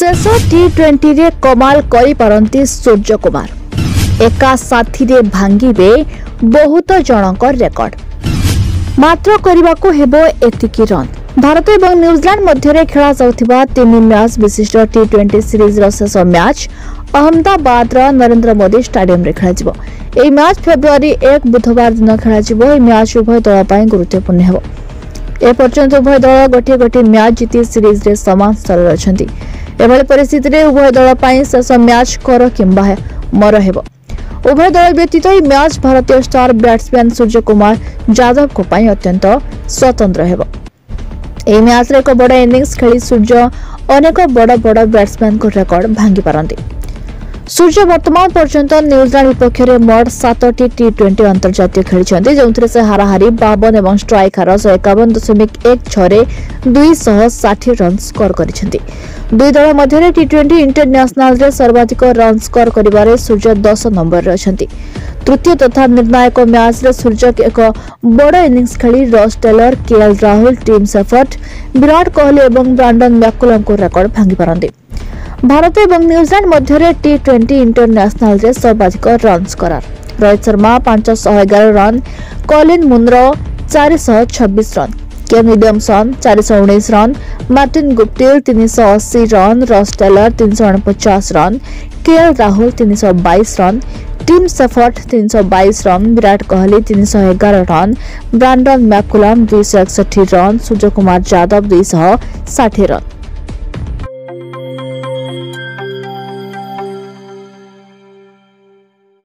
ଶେଷ ଟି ଟ୍ୱେଣ୍ଟିରେ କମାଲ କରିପାରନ୍ତି ସୂର୍ଯ୍ୟକୁମାର ଏକା ସାଥିରେ ଭାଙ୍ଗିବେ ବହୁତ ଜଣଙ୍କ ରେକର୍ଡ ମାତ୍ର କରିବାକୁ ହେବ ଏତିକି ରନ୍ ଭାରତ ଏବଂ ନ୍ୟୁଜିଲାଣ୍ଡ ମଧ୍ୟରେ ଖେଳା ଯାଉଥିବା ତିନି ମ୍ୟାଚ୍ ବିଶିଷ୍ଟ ଟି ଟ୍ୱେଣ୍ଟି ସିରିଜ୍ର ଶେଷ ମ୍ୟାଚ୍ ଅହମ୍ମଦାବାଦର ନରେନ୍ଦ୍ର ମୋଦି ଷ୍ଟାଡିୟମ୍ରେ ଖେଳାଯିବ ଏହି ମ୍ୟାଚ୍ ଫେବୃଆରୀ ଏକ ବୁଧବାର ଦିନ ଖେଳାଯିବ ଏହି ମ୍ୟାଚ୍ ଉଭୟ ଦଳ ପାଇଁ ଗୁରୁତ୍ୱପୂର୍ଣ୍ଣ ହେବ ଏପର୍ଯ୍ୟନ୍ତ ଉଭୟ ଦଳ ଗୋଟିଏ ଗୋଟିଏ ମ୍ୟାଚ୍ ଜିତି ସିରିଜ୍ରେ ସମାନ ସ୍ତରରେ ଅଛନ୍ତି ଏଭଳି ପରିସ୍ଥିତିରେ ଉଭୟ ଦଳ ପାଇଁ ଶେଷ ମ୍ୟାଚ୍ କର କିମ୍ବା ମର ହେବ ଉଭୟ ଦଳ ବ୍ୟତୀତ ଏହି ମ୍ୟାଚ୍ ଭାରତୀୟ ଷ୍ଟାର ବ୍ୟାଟ୍ସମ୍ୟାନ୍ ସୂର୍ଯ୍ୟକୁମାର ଯାଦବଙ୍କ ପାଇଁ ଅତ୍ୟନ୍ତ ସ୍ୱତନ୍ତ୍ର ହେବ ଏହି ମ୍ୟାଚ୍ରେ ଏକ ବଡ଼ ଇନିଂସ୍ ଖେଳି ସୂର୍ଯ୍ୟ ଅନେକ ବଡ଼ ବଡ଼ ବ୍ୟାଟ୍ସମ୍ୟାନ୍ଙ୍କ ରେକର୍ଡ ଭାଙ୍ଗିପାରନ୍ତି ସୂର୍ଯ୍ୟ ବର୍ତ୍ତମାନ ପର୍ଯ୍ୟନ୍ତ ନ୍ୟୁଜିଲାଣ୍ଡ ବିପକ୍ଷରେ ମୋଟ ସାତଟି ଟି ଟ୍ୱେଣ୍ଟି ଅନ୍ତର୍ଜାତୀୟ ଖେଳିଛନ୍ତି ଯେଉଁଥିରେ ସେ ହାରାହାରି ବାବନ ଏବଂ ଷ୍ଟ୍ରାଇକ୍ ହାର ଶହେ ଏକାବନ ଦଶମିକ ଏକ ଛଅରେ ଦୁଇଶହ ଷାଠିଏ ରନ୍ ସ୍କୋର କରିଛନ୍ତି ଦୁଇ ଦଳ ମଧ୍ୟରେ ଟି ଟ୍ୱେଣ୍ଟି ଇଣ୍ଟରନ୍ୟାସନାଲରେ ସର୍ବାଧିକ ରନ୍ ସ୍କୋର କରିବାରେ ସୂର୍ଯ୍ୟ ଦଶ ନମ୍ବରରେ ଅଛନ୍ତି ତୃତୀୟ ତଥା ନିର୍ଣ୍ଣାୟକ ମ୍ୟାଚ୍ରେ ସୂର୍ଯ୍ୟ ଏକ ବଡ଼ ଇନିଂସ୍ ଖେଳି Ross Taylor KL Rahul Tim Seifert Virat Kohli ଏବଂ ବ୍ରାଣ୍ଡନ୍ ମ୍ୟାକୁଲମଙ୍କ ରେକର୍ଡ ଭାଙ୍ଗିପାରନ୍ତି ভারত এবং নিউজিল্যান্ড মধ্যে টি টোয়েন্টি ইন্টরন্যাশনালে সর্বাধিক রন স্কোরার রোহিত শর্মা পাঁচশহ এগার রন কলিন মুন্দ্র চারিশহ ছবিশ রন কেন উইলিয়মসন চারিশহ উনিশ রন মার্টিন গুপ্টিল তিনশহ অশী রন রস টেলর তিনশহ অনপচাশ রন কে এল রাহুল তিনশহ বাইশ রন টিম सेफर्ट तीन सौ बाईस रन विराट कोहली तीन सौ एगार रन ब्रांडन मैकुलम दुई सौ एकसठी रन सूर्य कुमार यादव दुई सौ साठी रन